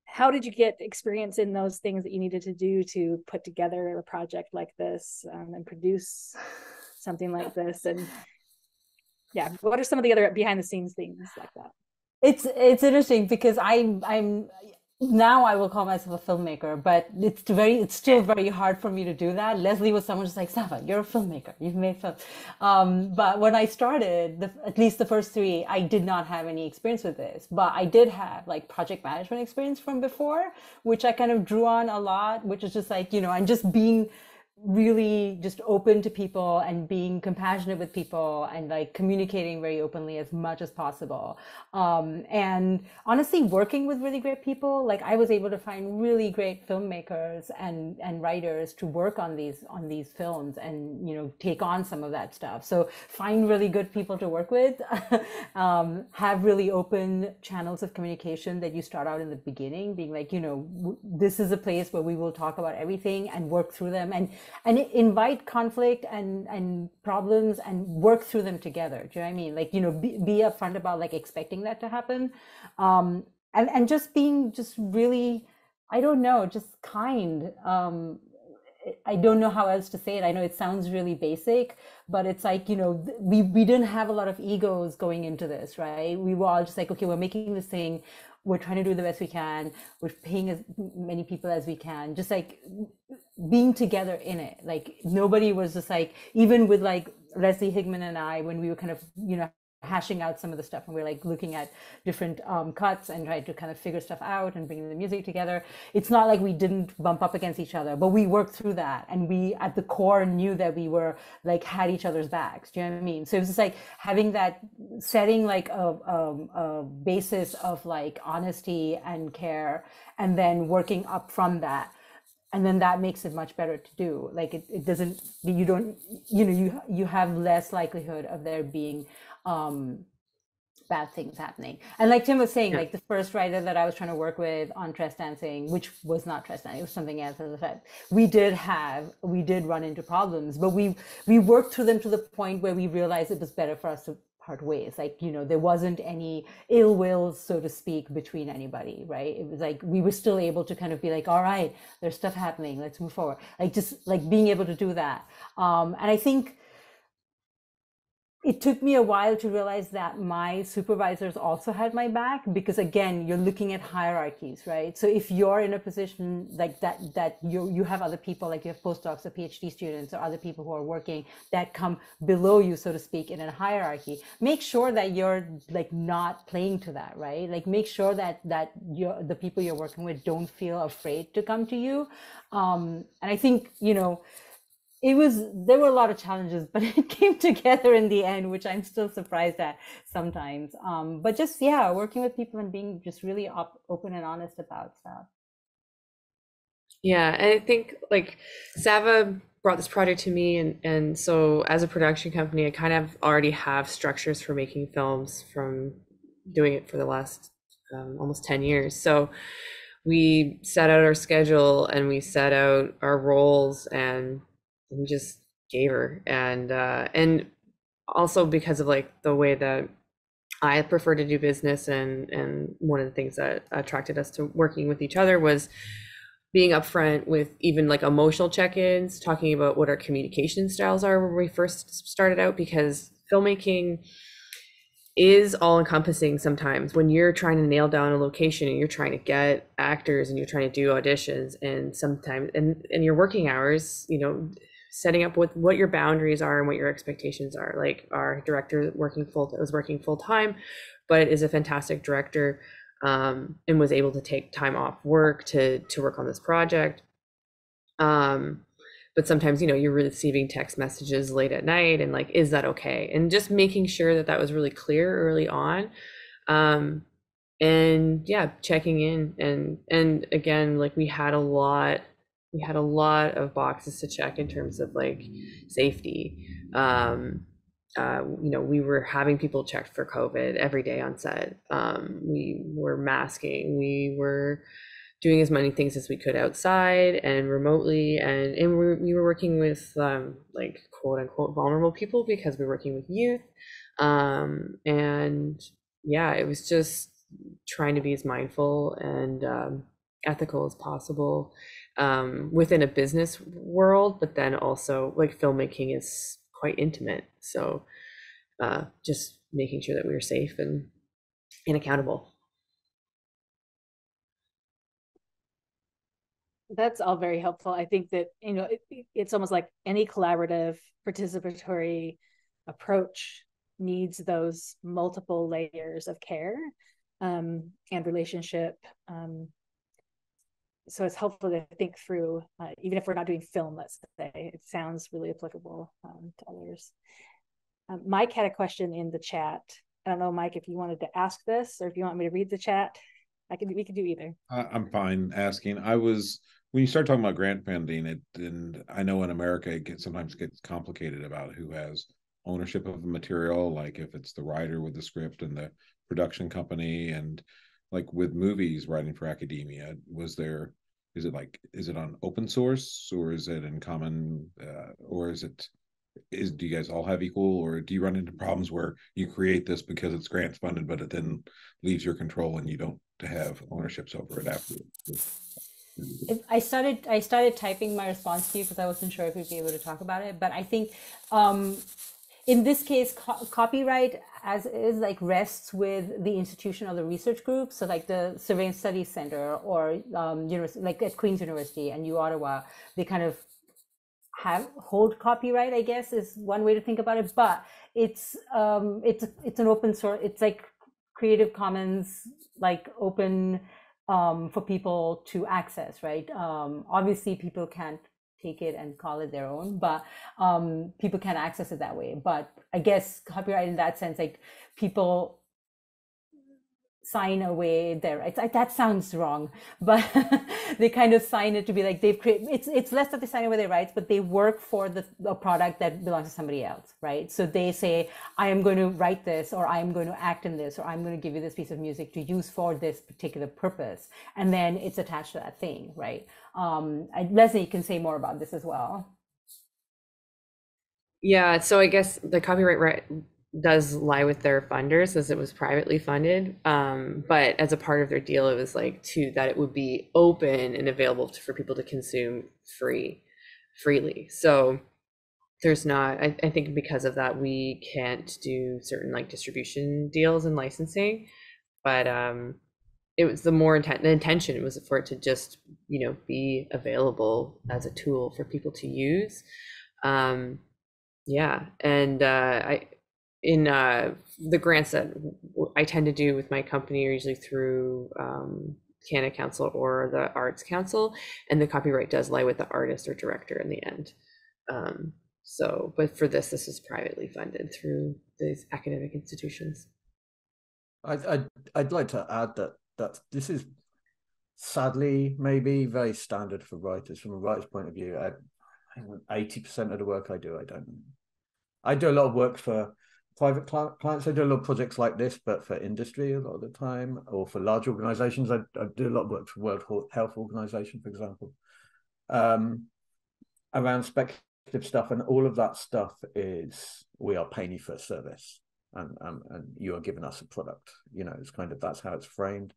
how did you get experience in those things that you needed to do to put together a project like this um, and produce something like this? And yeah what are some of the other behind the scenes things like that?
It's it's interesting because i'm i'm now I will call myself a filmmaker, but it's very, it's still very hard for me to do that. Lesley was someone just like, Sava, you're a filmmaker. You've made films. Um, but when I started, the, at least the first three, I did not have any experience with this, but I did have like project management experience from before, which I kind of drew on a lot, which is just like, you know, and just being, really just open to people and being compassionate with people and like communicating very openly as much as possible. Um, and honestly working with really great people like i was able to find really great filmmakers and and writers to work on these on these films and you know take on some of that stuff. So find really good people to work with um, have really open channels of communication that you start out in the beginning being like you know this is a place where we will talk about everything and work through them. And and invite conflict and and problems and work through them together. Do you know what i mean? Like you know be, be upfront about like expecting that to happen. Um and and just being just really i don't know just kind. Um I don't know how else to say it. I know it sounds really basic, but it's like, you know, we, we didn't have a lot of egos going into this, right? We were all just like, okay, we're making this thing we're trying to do the best we can. We're paying as many people as we can. Just like being together in it. Like nobody was just like even with like Lesley higman and i when we were kind of you know hashing out some of the stuff and we're like looking at different um, cuts and trying to kind of figure stuff out and bringing the music together. It's not like we didn't bump up against each other but we worked through that and we at the core knew that we were like had each other's backs. Do you know what i mean? So it was just like having that setting like a, a, a basis of like honesty and care and then working up from that. And then that makes it much better to do. Like it, it doesn't you don't you know you you have less likelihood of there being um, bad things happening. And like Tim was saying, yeah. like the first writer that I was trying to work with on Tres Dancing, which was not Tres Dancing, it was something else as I said, we did have, we did run into problems, but we, we worked through them to the point where we realized it was better for us to part ways. Like, you know, there wasn't any ill will, so to speak, between anybody, right? It was like, we were still able to kind of be like, all right, there's stuff happening, let's move forward. Like just like being able to do that. Um, and I think, it took me a while to realize that my supervisors also had my back because again you're looking at hierarchies right? So if you're in a position like that that you you have other people like you have postdocs or phd students or other people who are working that come below you so to speak in a hierarchy make sure that you're like not playing to that right? Like make sure that that you the people you're working with don't feel afraid to come to you. Um and i think you know it was there were a lot of challenges but it came together in the end which i'm still surprised at sometimes. Um, but just yeah working with people and being just really op- open and honest about stuff.
Yeah and i think like sava brought this project to me and and so as a production company i kind of already have structures for making films from doing it for the last um, almost 10 years. So we set out our schedule and we set out our roles and we just gave her and uh and also because of like the way that I prefer to do business and and one of the things that attracted us to working with each other was being upfront with even like emotional check-ins, talking about what our communication styles are when we first started out because filmmaking is all encompassing sometimes. When you're trying to nail down a location and you're trying to get actors and you're trying to do auditions and sometimes and and your working hours you know setting up with what your boundaries are and what your expectations are. Like our director working full was working full time, but is a fantastic director um, and was able to take time off work to to work on this project. Um, but sometimes you know you're receiving text messages late at night and like is that okay and just making sure that that was really clear early on um and yeah checking in and and again like we had a lot we had a lot of boxes to check in terms of like safety. Um, uh, you know, we were having people checked for COVID every day on set. Um, we were masking. We were doing as many things as we could outside and remotely and and we we were working with um, like quote unquote vulnerable people because we we're working with youth um, and yeah it was just trying to be as mindful and um, ethical as possible um, within a business world but then also like filmmaking is quite intimate so uh, just making sure that we are safe and and accountable
That's all very helpful. I think that, you know, it, it's almost like any collaborative participatory approach needs those multiple layers of care um, and relationship. Um, so it's helpful to think through, uh, even if we're not doing film, let's say, it sounds really applicable um, to others. Um, Mike had a question in the chat. I don't know, Mike, if you wanted to ask this or if you want me to read the chat. I can we can do either.
I'm fine asking. I was when you start talking about grant funding, it and I know in America it gets sometimes gets complicated about who has ownership of the material, like if it's the writer with the script and the production company, and like with movies writing for academia, was there is it like is it on open source or is it in common uh, or is it is do you guys all have equal or do you run into problems where you create this because it's grant funded but it then leaves your control and you don't have ownerships over it after
I started I started typing my response to you because I wasn't sure if we'd be able to talk about it. But I think um, in this case, co- copyright as is like rests with the institution or the research group. So like the Surveillance Studies Center or um, university, like at Queen's University and U Ottawa, they kind of have hold copyright. I guess is one way to think about it. But it's um, it's it's an open source. It's like Creative Commons, like open um, for people to access, right? Um, obviously, people can't take it and call it their own, but um, people can access it that way. But I guess copyright in that sense, like people sign away their rights. that sounds wrong, but they kind of sign it to be like they've created. It's it's less that they sign away their rights, but they work for the a product that belongs to somebody else, right? So they say, I am going to write this, or I am going to act in this, or I'm going to give you this piece of music to use for this particular purpose, and then it's attached to that thing, right? Um, I, Lesley can say more about this as well.
Yeah, so I guess the copyright right does lie with their funders as it was privately funded. Um, but as a part of their deal, it was like to that it would be open and available to, for people to consume free, freely. So there's not. I, I think because of that, we can't do certain like distribution deals and licensing. But um, it was the more intent. The intention was for it to just you know be available as a tool for people to use. Um, yeah, and uh, I in uh, the grants that I tend to do with my company are usually through um, Canada Council or the Arts Council, and the copyright does lie with the artist or director in the end. Um, so, but for this, this is privately funded through these academic institutions.
I'd, I'd, I'd like to add that that this is sadly maybe very standard for writers from a writer's point of view. Eighty percent of the work I do, I don't. I do a lot of work for private clients. I do a lot of projects like this, but for industry a lot of the time, or for large organizations. I, I do a lot of work for World Health Organization, for example, um, around speculative stuff. And all of that stuff is we are paying you for a service and, and, and you are giving us a product. You know, it's kind of that's how it's framed.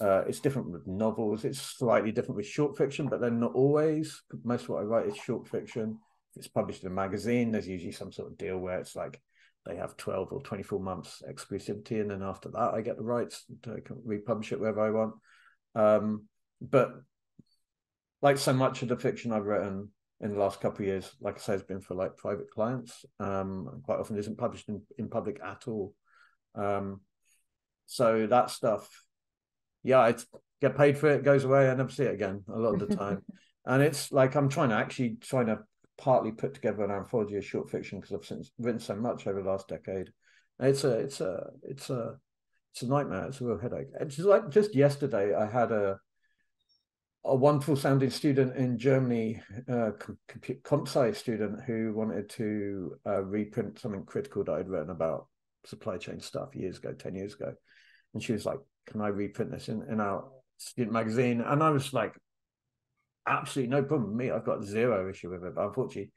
Uh, it's different with novels. It's slightly different with short fiction, but then not always. Most of what I write is short fiction. If it's published in a magazine, there's usually some sort of deal where it's like they have 12 or 24 months exclusivity and then after that i get the rights to republish it wherever i want. Um, but like so much of the fiction i've written in the last couple of years like i say has been for like private clients. Um, quite often isn't published in, in public at all. Um, so that stuff yeah i get paid for it goes away i never see it again a lot of the time. And it's like i'm trying to actually trying to partly put together an anthology of short fiction because I've since written so much over the last decade. It's a it's a it's a it's a nightmare. It's a real headache. It's like just yesterday, I had a a wonderful sounding student in Germany, uh, comp sci student who wanted to uh, reprint something critical that I'd written about supply chain stuff years ago, ten years ago, and she was like, "Can I reprint this in in our student magazine, and I was like, absolutely no problem with me. I've got zero issue with it. But unfortunately,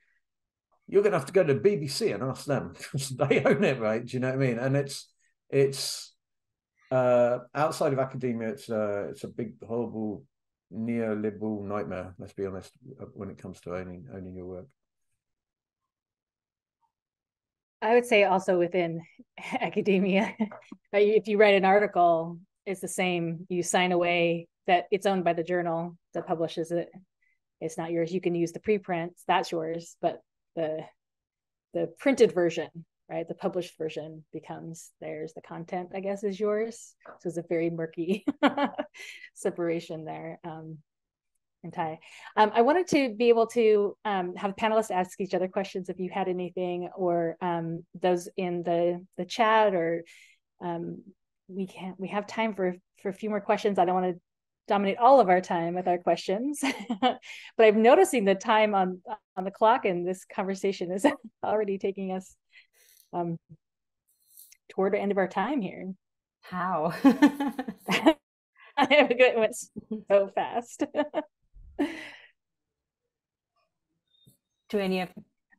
you're going to have to go to BBC and ask them because they own it, right? Do you know what I mean? And it's it's uh, outside of academia, it's uh, it's a big horrible neoliberal nightmare. Let's be honest uh, when it comes to owning owning your work.
I would say also within academia, if you write an article, it's the same. You sign away that it's owned by the journal that publishes it. It's not yours. You can use the preprints, that's yours, but the the printed version, right? The published version becomes theirs. The content, I guess, is yours. So it's a very murky separation there. Um, and Ty. Um, I wanted to be able to um, have panelists ask each other questions if you had anything, or um, those in the the chat, or um, we can't we have time for for a few more questions. I don't want to dominate all of our time with our questions, but I'm noticing the time on on the clock, and this conversation is already taking us um, toward the end of our time here.
How? I have a good one.
It went so fast.
to any of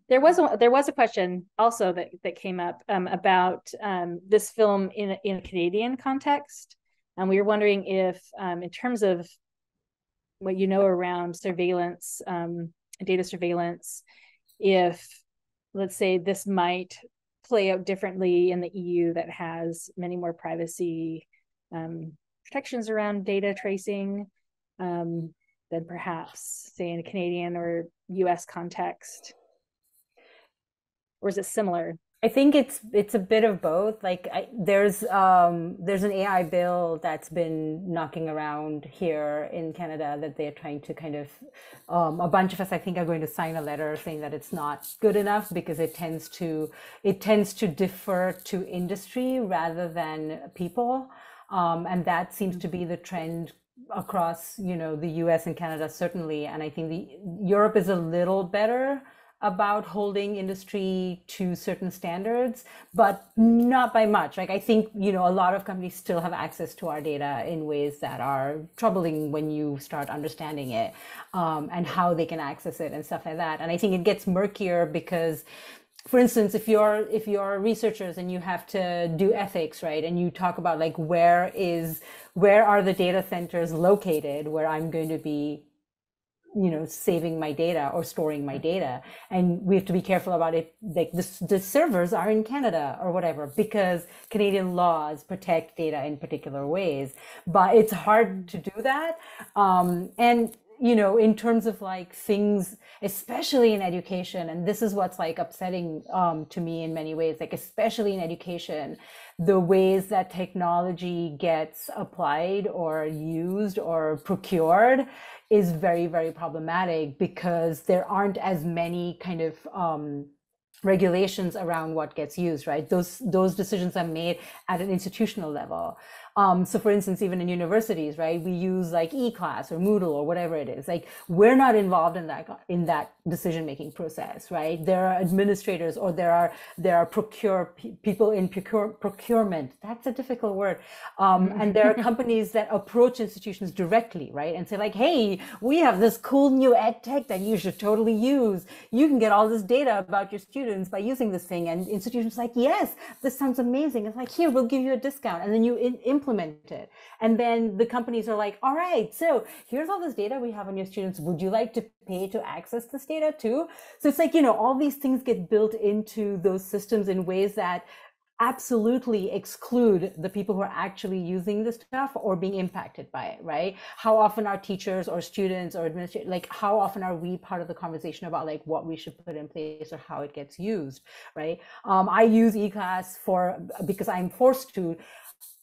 there was a, there was a question also that that came up um, about um, this film in in a Canadian context, and we were wondering if, um, in terms of what you know around surveillance, um, data surveillance, if let's say this might play out differently in the EU that has many more privacy um, protections around data tracing. Um, than perhaps say in a Canadian or US context? Or is it similar?
I think it's it's a bit of both. Like I, there's um, there's an AI bill that's been knocking around here in Canada that they're trying to kind of um, a bunch of us I think are going to sign a letter saying that it's not good enough because it tends to it tends to defer to industry rather than people, um, and that seems to be the trend across you know the US and Canada certainly and I think the Europe is a little better about holding industry to certain standards but not by much. Like I think you know a lot of companies still have access to our data in ways that are troubling when you start understanding it um, and how they can access it and stuff like that. And I think it gets murkier because for instance if you're if you're researchers and you have to do ethics right and you talk about like where is where are the data centers located where i'm going to be you know saving my data or storing my data. And we have to be careful about it like the, the servers are in canada or whatever because canadian laws protect data in particular ways. But it's hard to do that. Um, and you know in terms of like things especially in education and this is what's like upsetting um, to me in many ways like especially in education the ways that technology gets applied or used or procured is very very problematic because there aren't as many kind of um, regulations around what gets used right? Those those decisions are made at an institutional level um, so for instance, even in universities, right, we use like e-class or Moodle or whatever it is. Like we're not involved in that in that decision-making process, right? There are administrators or there are there are procure people in procure, procurement. That's a difficult word. Um, and there are companies that approach institutions directly, right, and say like, hey, we have this cool new ed tech that you should totally use. You can get all this data about your students by using this thing. And institutions like, yes, this sounds amazing. It's like here, we'll give you a discount, and then you in, implement it. And then the companies are like, all right, so here's all this data we have on your students. Would you like to pay to access this data too? So it's like, you know, all these things get built into those systems in ways that absolutely exclude the people who are actually using the stuff or being impacted by it right how often are teachers or students or administrators like how often are we part of the conversation about like what we should put in place or how it gets used right um, i use eClass for because i'm forced to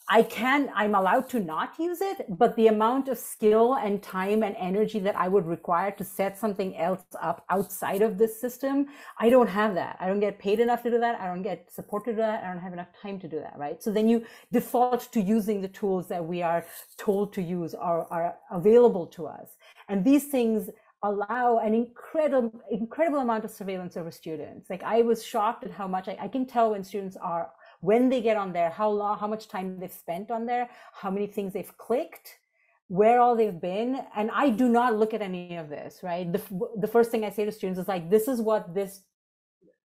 I can, I'm allowed to not use it, but the amount of skill and time and energy that I would require to set something else up outside of this system, I don't have that. I don't get paid enough to do that. I don't get support to do that. I don't have enough time to do that, right? So then you default to using the tools that we are told to use or are available to us. And these things allow an incredible incredible amount of surveillance over students like i was shocked at how much I, I, can tell when students are when they get on there, how long, how much time they've spent on there, how many things they've clicked, where all they've been. And i do not look at any of this right? The, the first thing i say to students is like this is what this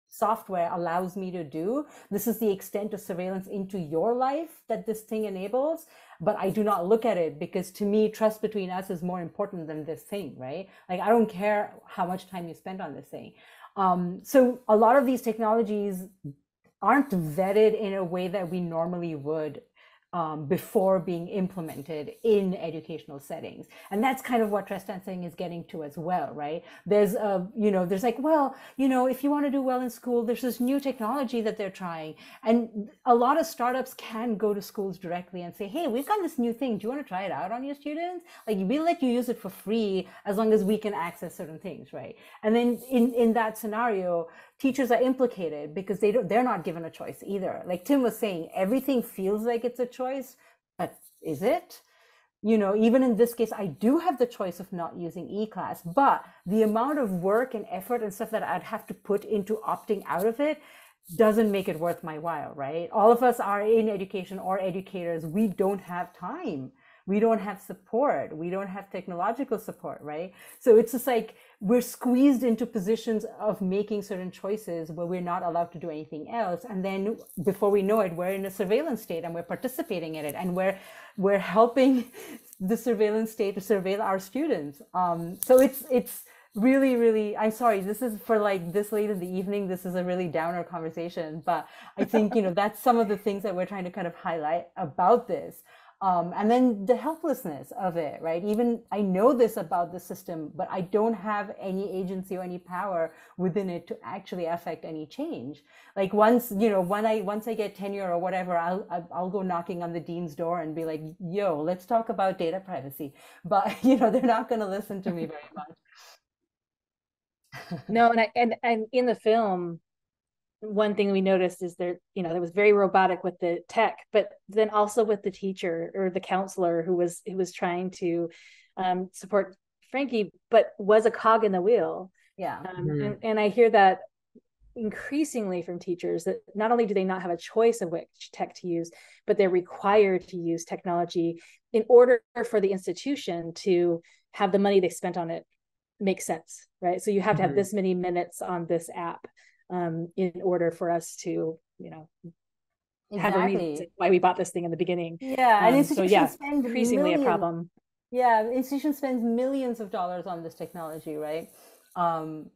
software allows me to do. This is the extent of surveillance into your life that this thing enables. But i do not look at it because to me trust between us is more important than this thing right? Like i don't care how much time you spend on this thing. Um, so a lot of these technologies aren't vetted in a way that we normally would um, before being implemented in educational settings. And that's kind of what trust trespassing is getting to as well, right? There's a, you know, there's like, well, you know, if you want to do well in school, there's this new technology that they're trying. And a lot of startups can go to schools directly and say, hey, we've got this new thing. Do you want to try it out on your students? Like we let you use it for free as long as we can access certain things, right? And then in, in that scenario, teachers are implicated because they don't they're not given a choice either. Like tim was saying everything feels like it's a choice but is it? You know even in this case i do have the choice of not using e-class but the amount of work and effort and stuff that i'd have to put into opting out of it doesn't make it worth my while right? All of us are in education or educators. We don't have time we don't have support. We don't have technological support right? So it's just like we're squeezed into positions of making certain choices where we're not allowed to do anything else. And then before we know it we're in a surveillance state and we're participating in it. And we're we're helping the surveillance state to surveil our students. Um, so it's it's really really i'm sorry this is for like this late in the evening this is a really downer conversation but i think you know that's some of the things that we're trying to kind of highlight about this um, and then the helplessness of it, right? Even I know this about the system, but I don't have any agency or any power within it to actually affect any change. Like once, you know, when I once I get tenure or whatever, I'll I'll go knocking on the dean's door and be like, "Yo, let's talk about data privacy." But you know, they're not going to listen to me very much.
No, and I and and in the film, one thing we noticed is there, you know, there was very robotic with the tech, but then also with the teacher or the counselor who was who was trying to um, support Frankie, but was a cog in the wheel.
Yeah,
um, mm-hmm. and, and I hear that increasingly from teachers that not only do they not have a choice of which tech to use, but they're required to use technology in order for the institution to have the money they spent on it make sense, right? So you have to have mm-hmm. this many minutes on this app um, in order for us to, you know, have a reason why we bought this thing in the beginning.
Yeah,
um, and so yeah, increasingly millions, a problem.
Yeah, institution spends millions of dollars on this technology, right? Um,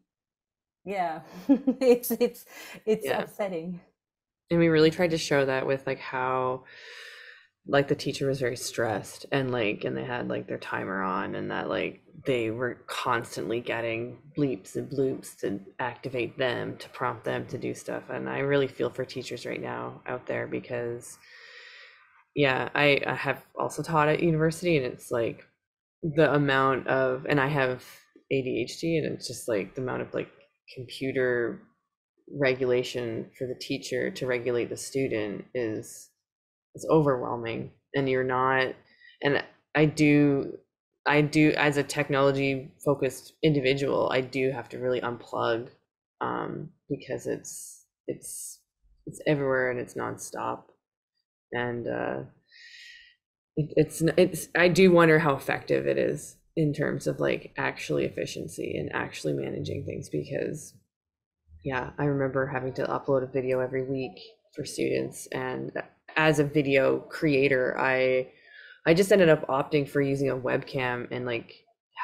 yeah, it's it's it's yeah. upsetting.
And we really tried to show that with like how like the teacher was very stressed and like and they had like their timer on and that like they were constantly getting bleeps and bloops to activate them to prompt them to do stuff. And i really feel for teachers right now out there because yeah i, I have also taught at university and it's like the amount of and i have adhd and it's just like the amount of like computer regulation for the teacher to regulate the student is it's overwhelming and you're not and i do i do as a technology focused individual i do have to really unplug um, because it's it's it's everywhere and it's nonstop. And uh it, it's it's i do wonder how effective it is in terms of like actually efficiency and actually managing things because yeah i remember having to upload a video every week for students and as a video creator, I I just ended up opting for using a webcam and like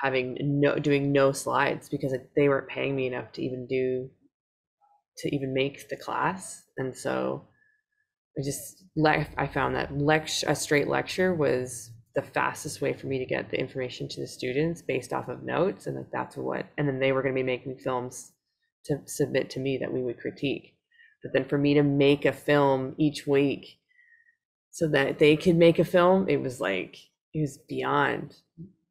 having no doing no slides because they weren't paying me enough to even do to even make the class, and so I just left. I found that lecture a straight lecture was the fastest way for me to get the information to the students based off of notes and that that's what and then they were going to be making films to submit to me that we would critique but then for me to make a film each week so that they could make a film it was like it was beyond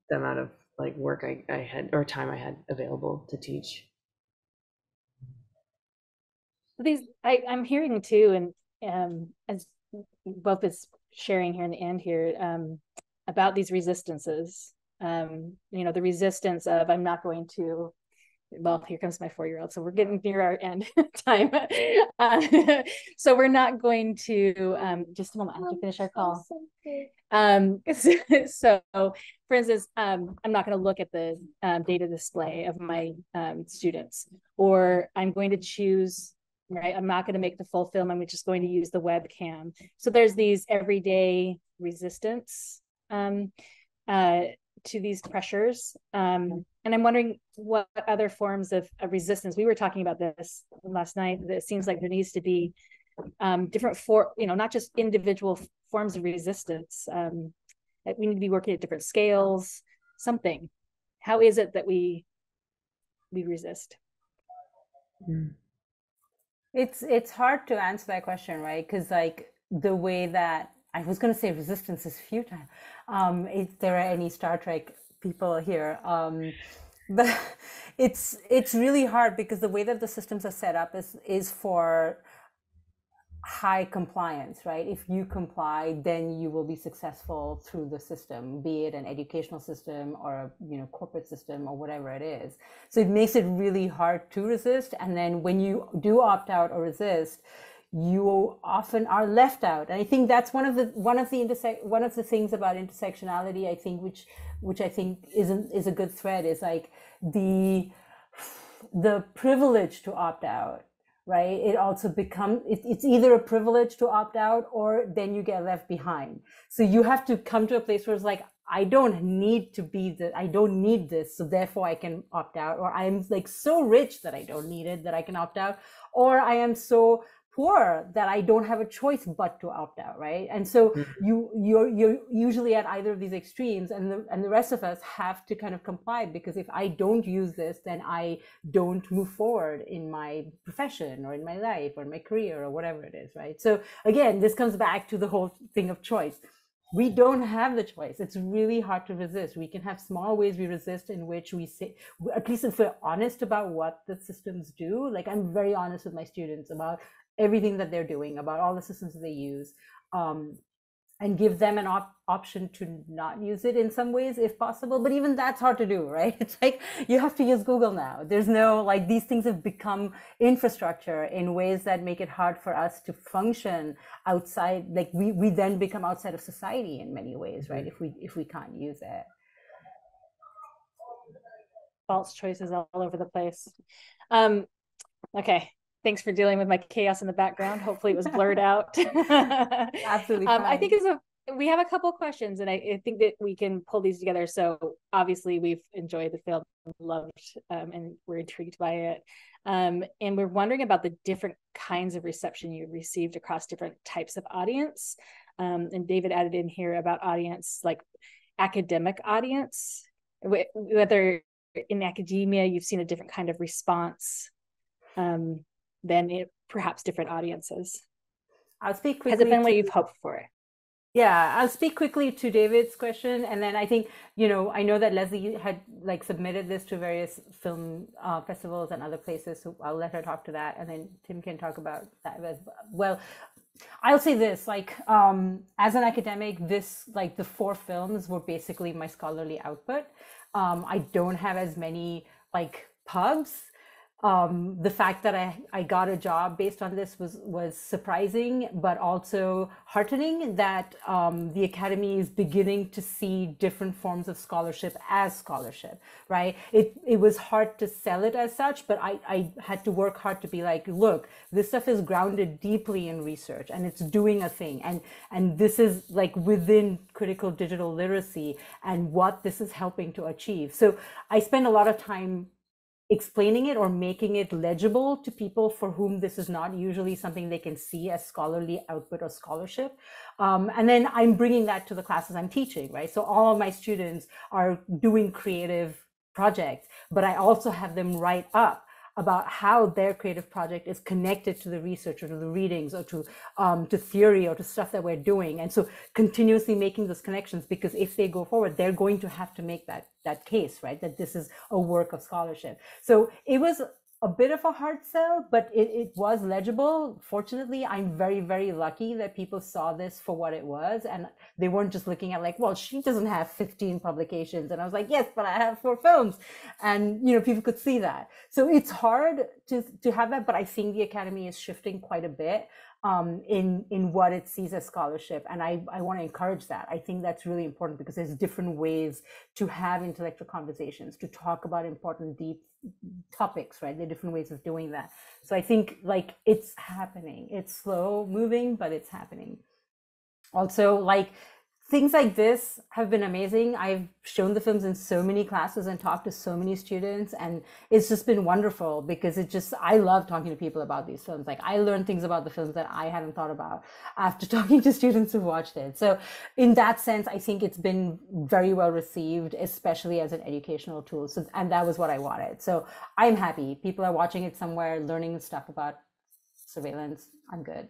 the amount of like work I, I had or time I had available to teach.
These I, I'm hearing too, and um, as both is sharing here in the end here um, about these resistances. Um, you know, the resistance of I'm not going to, well, here comes my four-year-old, so we're getting near our end time. Uh, so we're not going to um, just a moment. I have to finish our call. Um, so, for instance, um, I'm not going to look at the um, data display of my um, students, or I'm going to choose. Right, I'm not going to make the full film. I'm just going to use the webcam. So there's these everyday resistance um, uh, to these pressures. Um, and I'm wondering what other forms of, of, resistance. We were talking about this last night. That it seems like there needs to be um, different for you know not just individual forms of resistance. Um, we need to be working at different scales. Something. How is it that we we resist?
Hmm. It's it's hard to answer that question, right? Because like the way that I was going to say resistance is futile. Um, if there are any Star Trek people here, um, but it's it's really hard because the way that the systems are set up is is for high compliance, right? If you comply, then you will be successful through the system, be it an educational system or a you know corporate system or whatever it is. So it makes it really hard to resist. And then when you do opt out or resist, you often are left out. And i think that's one of the one of the intersect one of the things about intersectionality i think which which i think isn't is a good thread is like the the privilege to opt out right? It also becomes it, it's either a privilege to opt out or then you get left behind. So you have to come to a place where it's like i don't need to be the i don't need this so therefore i can opt out or i'm like so rich that i don't need it that i can opt out or i am so poor that I don't have a choice but to opt out, right? And so mm-hmm. you you're you're usually at either of these extremes, and the and the rest of us have to kind of comply because if I don't use this, then I don't move forward in my profession or in my life or in my career or whatever it is, right? So again, this comes back to the whole thing of choice. We don't have the choice. It's really hard to resist. We can have small ways we resist in which we say, at least if we're honest about what the systems do. Like I'm very honest with my students about everything that they're doing, about all the systems that they use, um, and give them an op- option to not use it in some ways if possible. But even that's hard to do, right? It's like you have to use Google now. There's no like these things have become infrastructure in ways that make it hard for us to function outside. Like we we then become outside of society in many ways, right? If we if we can't use it
false choices all over the place. Um, okay, thanks for dealing with my chaos in the background. Hopefully it was blurred out.
Absolutely. Um,
I think it's a we have a couple questions and I, I, think that we can pull these together. So obviously we've enjoyed the film, loved, um, and we're intrigued by it. Um, and we're wondering about the different kinds of reception you received across different types of audience. Um, and David added in here about audience, like academic audience, whether in academia you've seen a different kind of response um, than it, perhaps different audiences.
I'll speak quickly.
Has it been what you've hoped for?
Yeah, I'll speak quickly to David's question, and then I think you know I know that Lesley had like submitted this to various film uh, festivals and other places, so I'll let her talk to that, and then Tim can talk about that as well. I'll say this, like um, as an academic, this like the four films were basically my scholarly output. Um, I don't have as many like pubs um, the fact that I, I got a job based on this was was surprising, but also heartening that um, the academy is beginning to see different forms of scholarship as scholarship. Right? It it was hard to sell it as such, but I I had to work hard to be like, look, this stuff is grounded deeply in research and it's doing a thing, and and this is like within critical digital literacy and what this is helping to achieve. So I spend a lot of time explaining it or making it legible to people for whom this is not usually something they can see as scholarly output or scholarship. Um, and then I'm bringing that to the classes I'm teaching, right? So all of my students are doing creative projects, but I also have them write up about how their creative project is connected to the research or to the readings or to um, to theory or to stuff that we're doing. And so continuously making those connections because if they go forward they're going to have to make that that case right? That this is a work of scholarship. So it was a bit of a hard sell, but it, it was legible. Fortunately, I'm very, very lucky that people saw this for what it was. And they weren't just looking at like, well, she doesn't have 15 publications. And I was like, yes, but I have four films. And, you know, people could see that. So it's hard to, to have that, but I think the Academy is shifting quite a bit um, in in what it sees as scholarship, and I I want to encourage that. I think that's really important because there's different ways to have intellectual conversations, to talk about important deep topics, right? There are different ways of doing that. So I think like it's happening. It's slow moving, but it's happening. Also, like things like this have been amazing. I've shown the films in so many classes and talked to so many students, and it's just been wonderful because it just, I love talking to people about these films. Like, I learned things about the films that I hadn't thought about after talking to students who watched it. So, in that sense, I think it's been very well received, especially as an educational tool. So, and that was what I wanted. So, I'm happy. People are watching it somewhere, learning stuff about surveillance. I'm good.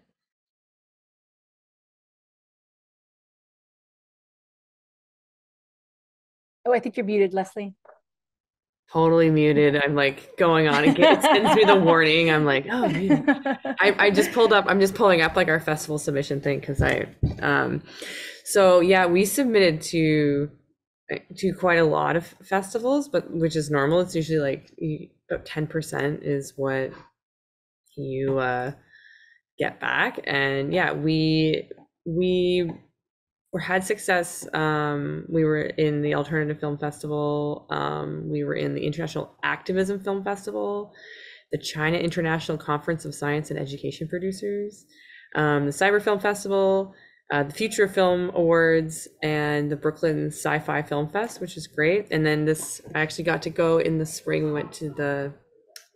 Oh, I think you're muted, Lesley.
Totally muted. I'm like going on again. It sends me the warning. I'm like, oh, I, I just pulled up. I'm just pulling up like our festival submission thing because I, um, so yeah, we submitted to to quite a lot of festivals, but which is normal. It's usually like about ten percent is what you uh, get back, and yeah, we we we had success. Um, we were in the Alternative Film Festival. Um, we were in the International Activism Film Festival, the China International Conference of Science and Education Producers, um, the Cyber Film Festival, uh, the Future Film Awards, and the Brooklyn Sci-Fi Film Fest, which is great. And then this, I actually got to go in the spring. We went to the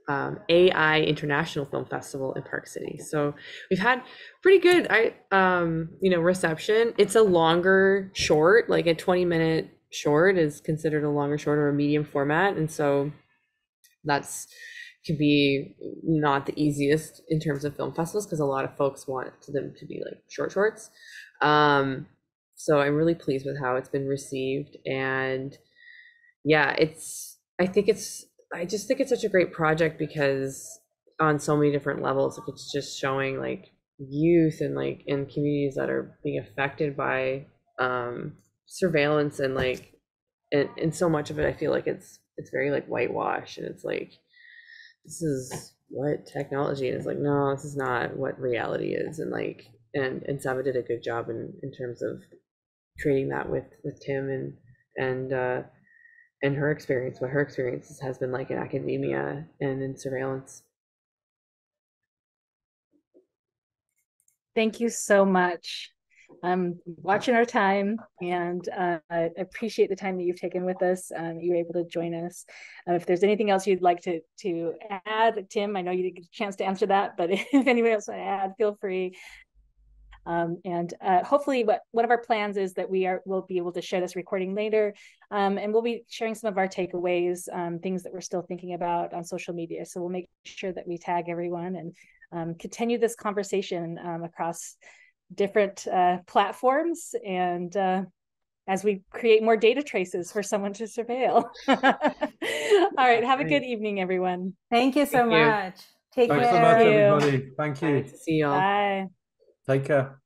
um, AI International Film Festival in Park City. So we've had pretty good, I um, you know, reception. It's a longer short, like a 20 minute short is considered a longer short or a medium format, and so that's could be not the easiest in terms of film festivals because a lot of folks want them to be like short shorts. Um, so I'm really pleased with how it's been received, and yeah, it's I think it's I just think it's such a great project because on so many different levels, like it's just showing like youth and like in communities that are being affected by um surveillance and like and, and so much of it I feel like it's it's very like whitewash and it's like this is what technology is. Like no this is not what reality is. And like and and Sava did a good job in in terms of creating that with with Tim and and uh and her experience, what her experiences has been like in academia and in surveillance.
Thank you so much. I'm watching our time and uh, I appreciate the time that you've taken with us. Um, you were able to join us. Uh, if there's anything else you'd like to to add, Tim, I know you didn't get a chance to answer that, but if anybody else want to add, feel free. Um, and uh, hopefully what one of our plans is that we are will be able to share this recording later um, and we'll be sharing some of our takeaways um, things that we're still thinking about on social media so we'll make sure that we tag everyone and um, continue this conversation um, across different uh, platforms and uh, as we create more data traces for someone to surveil. All right. Have a good evening, everyone.
Thank you so
Thank you.
much. Take
Thanks
care.
so much,
you.
everybody. Thank you.
Nice see y'all.
Bye.
Take care.